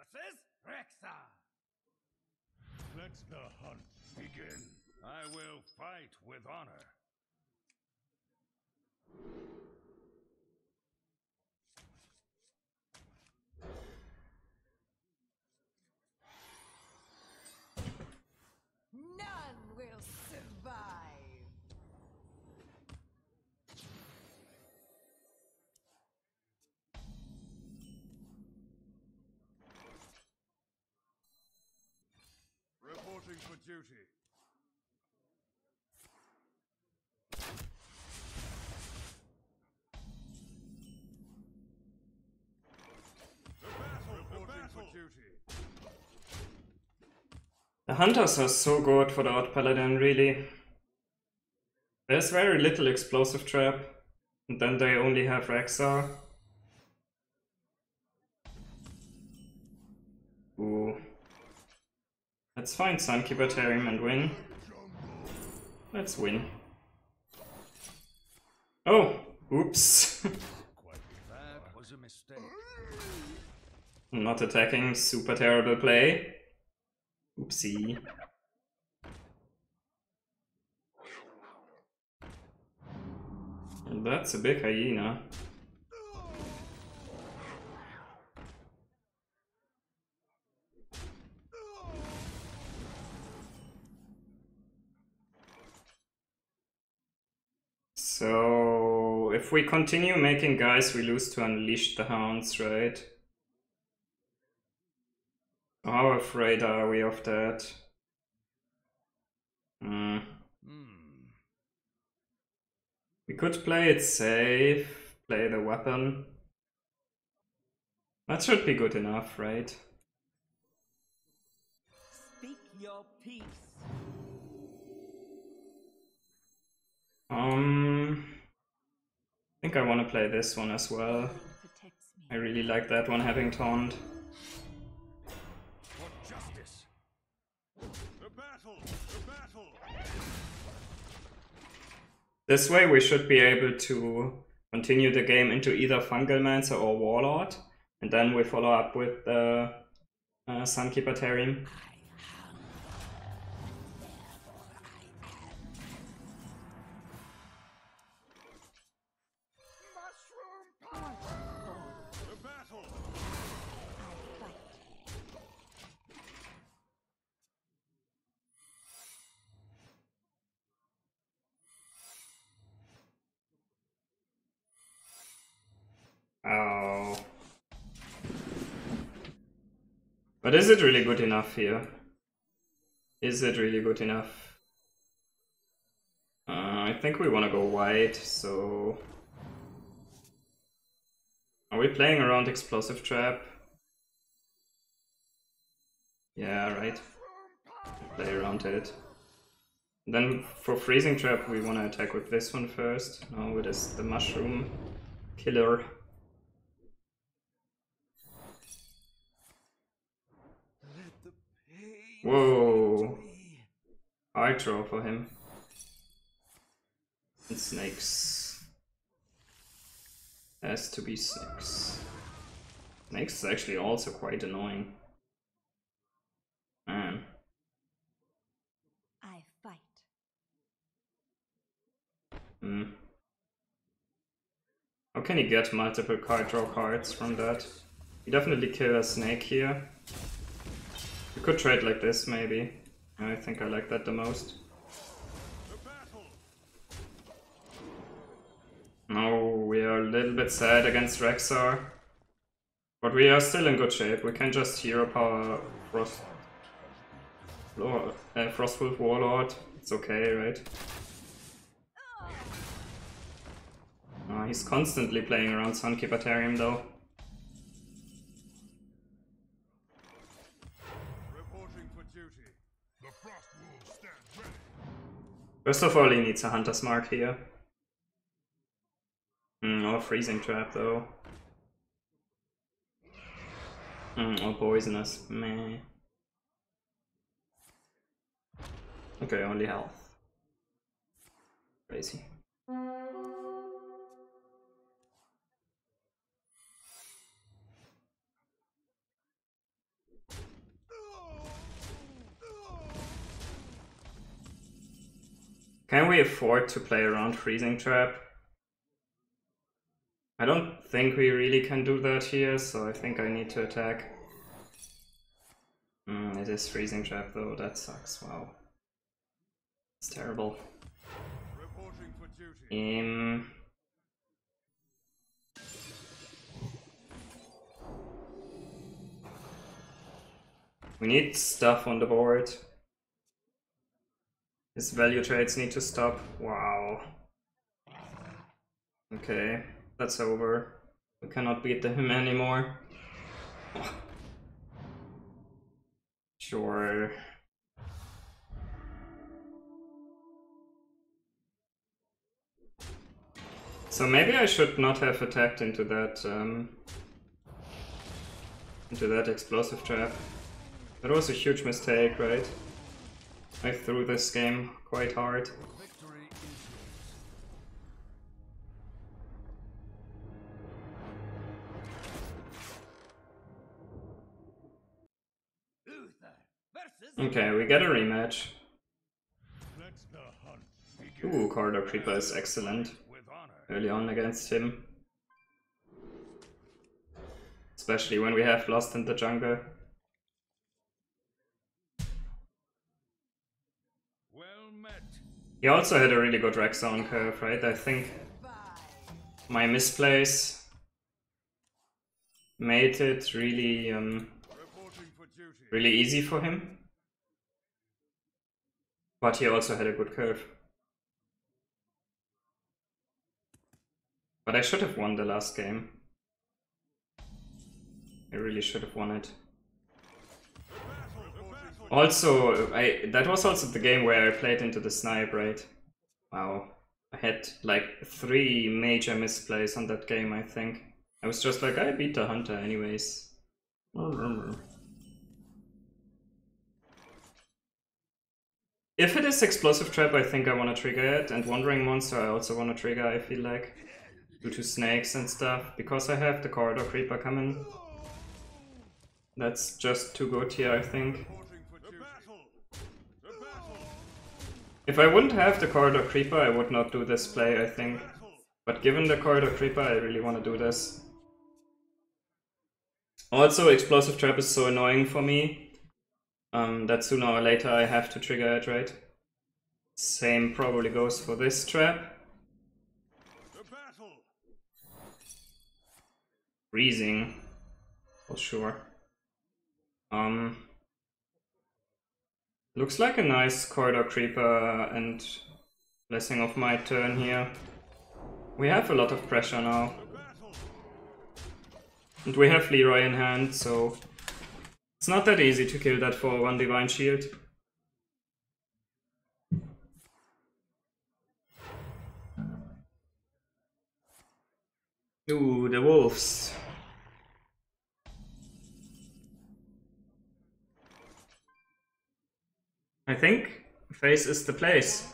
This is Rexxar. Let the hunt begin. I will fight with honor. Reporting for duty. The for duty. The hunters are so good for the odd paladin, really. There's very little explosive trap, and then they only have Rexxar. Let's find Sunkeeper Tarim and win. Let's win. Oh! Oops. Not attacking, super terrible play. Oopsie. That's a big hyena. So, if we continue making guys, we lose to Unleash the Hounds, right? How afraid are we of that? Hmm. We could play it safe, play the weapon. That should be good enough, right? Speak your peace. Um, I think I want to play this one as well. I really like that one having taunt. For justice. The battle, the battle. This way we should be able to continue the game into either Fungalmancer or Warlord, and then we follow up with the uh, Sunkeeper Tarim. But is it really good enough here? Is it really good enough? Uh, I think we want to go white, so... Are we playing around Explosive Trap? Yeah, right. Play around it. Then for Freezing Trap we want to attack with this one first. No, it is the Mushroom Killer. Let the pain Whoa. speak to me. I draw for him. And snakes. Has to be snakes. Snakes is actually also quite annoying. Man. I fight. Hmm. How can he get multiple card draw cards from that? He definitely kill a snake here. We could trade like this maybe. I think I like that the most. No, we are a little bit sad against Rexxar. But we are still in good shape. We can just hero power Frost... Lord, uh, Frostwolf Warlord. It's okay, right? Uh, he's constantly playing around Sunkeeper Tarim though. First of all, he needs a Hunter's Mark here. Mm, or Freezing Trap though. Mm, or Poisonous. Meh. Okay, only health. Crazy. Can we afford to play around Freezing Trap? I don't think we really can do that here, so I think I need to attack. Hmm, it is Freezing Trap though, that sucks, wow. It's terrible. Reporting for duty. Um, we need stuff on the board. His value trades need to stop. Wow. Okay, that's over. We cannot beat him anymore. Sure. So maybe I should not have attacked into that um, into that explosive trap. That was a huge mistake, right? I threw this game quite hard. Okay, we get a rematch. Ooh, Corridor Creeper is excellent early on against him. Especially when we have lost in the jungle. Well met. He also had a really good Rexxar curve, right? I think my misplays made it really um, really easy for him. But he also had a good curve. But I should have won the last game. I really should have won it. Also, I that was also the game where I played into the snipe, right? Wow. I had like three major misplays on that game, I think. I was just like, I beat the hunter anyways. If it is explosive trap, I think I want to trigger it, and wandering monster I also want to trigger. I feel like due to snakes and stuff, because I have the corridor creeper coming. That's just too good here, I think. If I wouldn't have the corridor creeper, I would not do this play, I think. But given the corridor creeper, I really want to do this. Also, explosive trap is so annoying for me um, that sooner or later I have to trigger it, right? Same probably goes for this trap. Freezing, for sure. Um, looks like a nice corridor creeper and blessing of my turn here. We have a lot of pressure now. And we have Leeroy in hand, so it's not that easy to kill that for one Divine Shield. Ooh, the wolves. I think face is the place.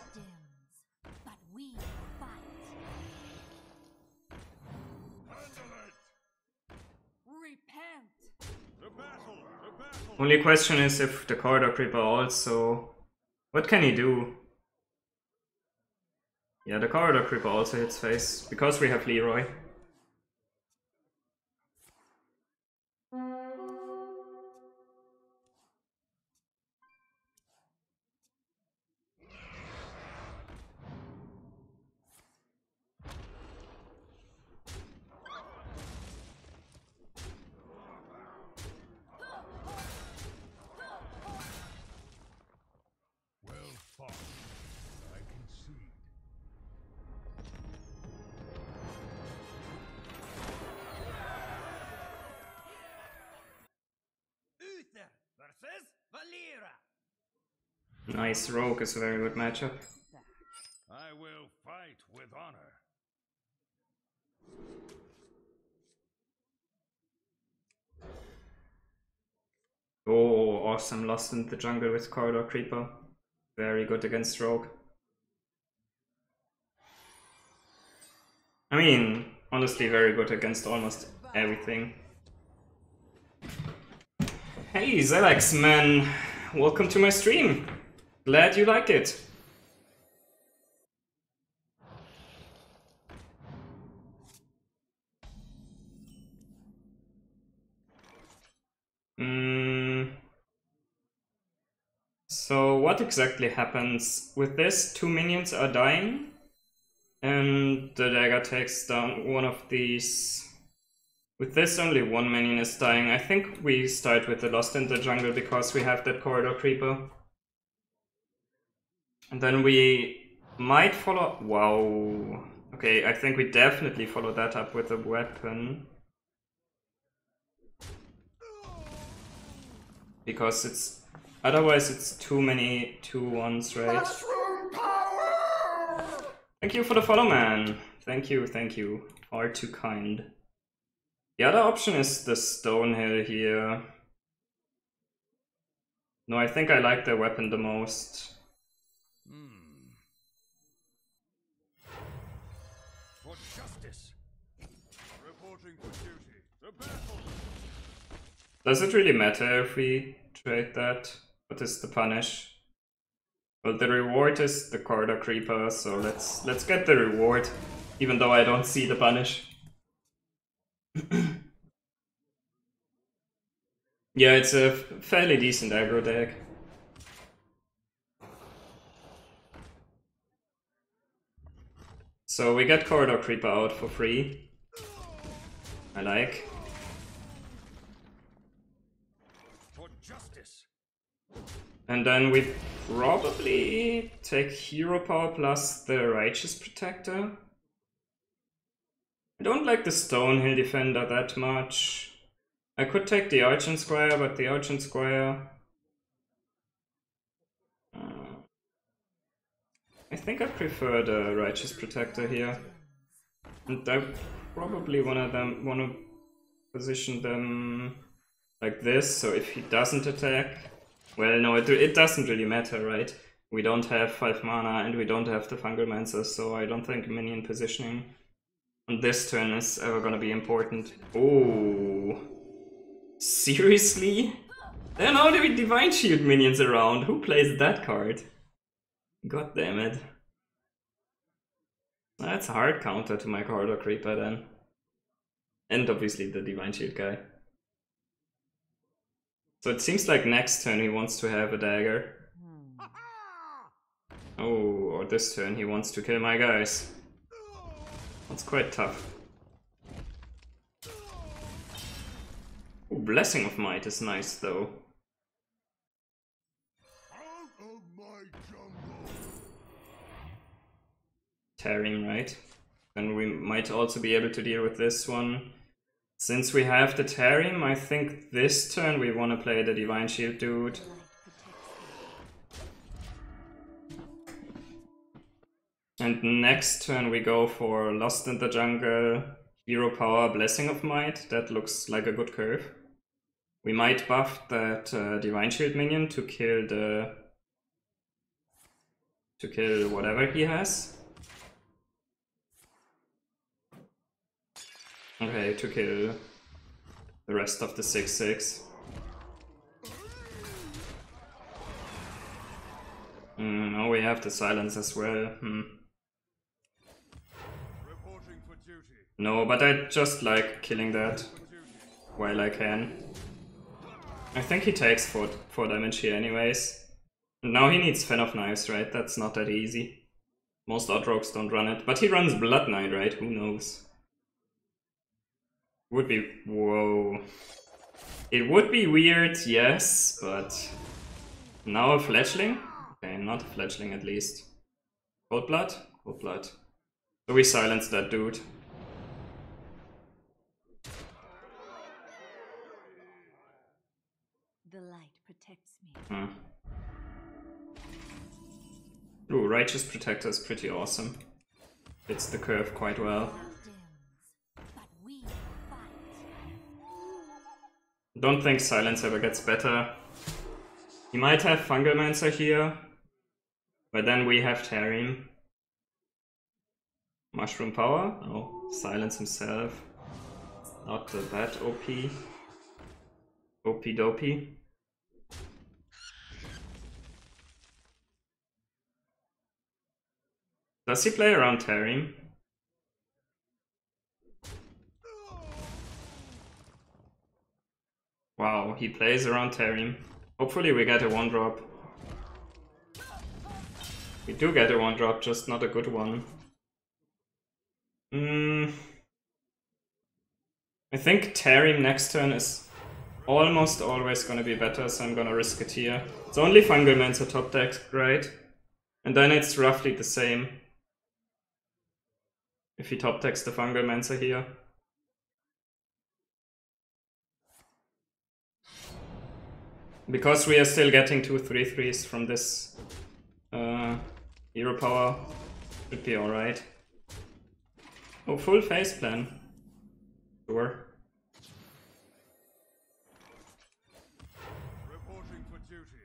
Only question is if the corridor creeper also. What can he do? Yeah, the corridor creeper also hits face because we have Leeroy. Nice rogue is a very good matchup. I will fight with honor. Oh, awesome. Lost in the jungle with corridor creeper. Very good against rogue. I mean, honestly, very good against almost everything. Hey, Zelax, man. Welcome to my stream. Glad you like it. Hmm. So what exactly happens? With this, two minions are dying, and the dagger takes down one of these. With this, only one minion is dying. I think we start with the Lost in the Jungle because we have that corridor creeper. And then we might follow. Wow. Okay, I think we definitely follow that up with a weapon. Because it's otherwise it's too many two ones, right? Thank you for the follow, man. Thank you, thank you. Far too kind. The other option is the Stonehill here. No, I think I like the weapon the most. Does it really matter if we trade that? What is the punish? Well, the reward is the Corridor Creeper, so let's let's get the reward, even though I don't see the punish. yeah, it's a fairly decent aggro deck. So we get Corridor Creeper out for free. I like. For justice. And then we probably take Hero Power plus the Righteous Protector. I don't like the Stonehill Defender that much. I could take the Argent Squire, but the Argent Squire... Uh, I think I prefer the Righteous Protector here. And I probably wanna them wanna position them like this, so if he doesn't attack, well, no, it, it doesn't really matter, right? We don't have 5 mana and we don't have the Fungalmancer, so I don't think minion positioning on this turn is ever gonna be important. Oh, Seriously? There are now the Divine Shield minions around. Who plays that card? God damn it. That's a hard counter to my Corridor Creeper then. And obviously the Divine Shield guy. So it seems like next turn he wants to have a dagger. Oh, or this turn he wants to kill my guys. That's quite tough. Ooh, Blessing of Might is nice though. Tarim, right? Then we might also be able to deal with this one. Since we have the Tarim, I think this turn we want to play the Divine Shield dude. And next turn we go for Lost in the Jungle, Hero Power, Blessing of Might. That looks like a good curve. We might buff that uh, Divine Shield minion to kill the... to kill whatever he has. Okay, to kill the rest of the 6-6. Mm, oh, we have the silence as well. Hmm. No, but I just like killing that while I can. I think he takes 4, four damage here anyways. Now he needs Fan of Knives, right? That's not that easy. Most Odrogs don't run it. But he runs Blood Knight, right? Who knows? Would be... Whoa. It would be weird, yes, but... Now a Fledgling? Okay, not a Fledgling at least. Cold Blood? Cold Blood. So we silence that dude. The light protects me. Hmm. Ooh, Righteous Protector is pretty awesome. Fits the curve quite well. Don't think Silence ever gets better. He might have Fungalmancer here, but then we have Tarim. Mushroom Power? Oh, Silence himself. Not that OP. OP dopey. Does he play around Tarim? Wow, he plays around Tarim. Hopefully we get a one drop. We do get a one drop, just not a good one. Hmm. I think Tarim next turn is almost always gonna be better, so I'm gonna risk it here. It's only Fungalmancer top deck, right? And then it's roughly the same. If he top decks the Fungalmancer here. Because we are still getting two 3-3s from this uh, hero power, should be alright. Oh, full face plan. Sure. Reporting for duty.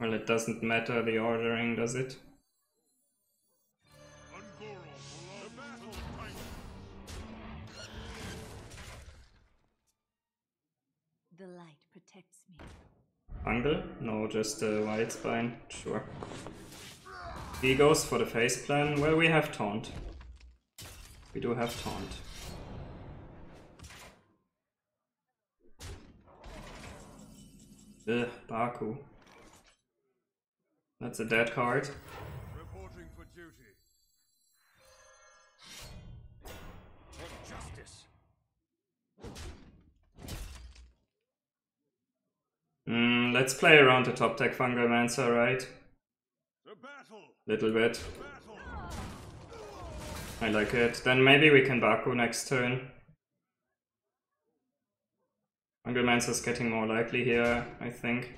Well, it doesn't matter the ordering, does it? Ungoro, the battle fight. The light protects me. Angle? No, just a white spine. Sure. He goes for the face plan. Well, we have taunt. We do have taunt. Ugh, Baku. That's a dead card. Mm, let's play around the top deck Fungalmancer, right? Little bit. I like it. Then maybe we can Baku next turn. Fungalmancer's getting more likely here, I think.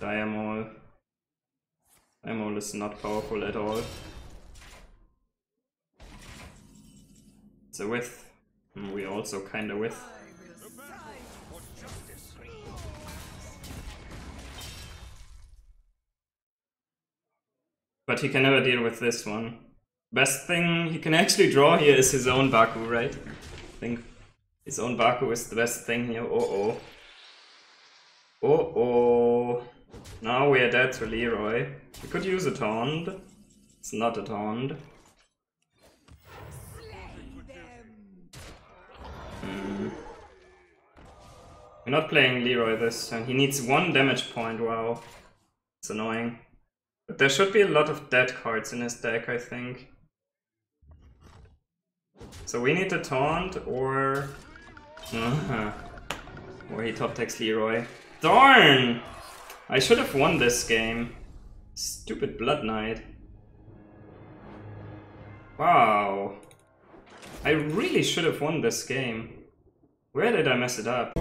Diamol. Diamol is not powerful at all. So with. Mm, We also kinda with. But he can never deal with this one. Best thing he can actually draw here is his own Baku, right? I think his own Baku is the best thing here. Oh oh. Oh oh. Now we are dead to Leeroy. We could use a taunt. It's not a taunt. Hmm. We're not playing Leeroy this turn. He needs one damage point. Wow. It's annoying. There should be a lot of dead cards in his deck, I think. So we need a taunt or... Or he top decks Leeroy. Darn! I should have won this game. Stupid Blood Knight. Wow. I really should have won this game. Where did I mess it up?